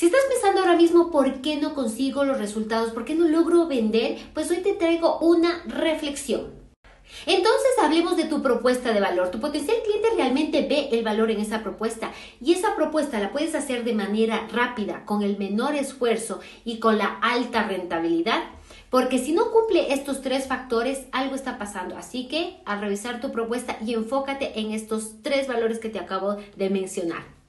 Si estás pensando ahora mismo por qué no consigo los resultados, por qué no logro vender, pues hoy te traigo una reflexión. Entonces hablemos de tu propuesta de valor. Tu potencial cliente realmente ve el valor en esa propuesta y esa propuesta la puedes hacer de manera rápida, con el menor esfuerzo y con la alta rentabilidad. Porque si no cumple estos tres factores, algo está pasando. Así que al revisar tu propuesta y enfócate en estos tres valores que te acabo de mencionar.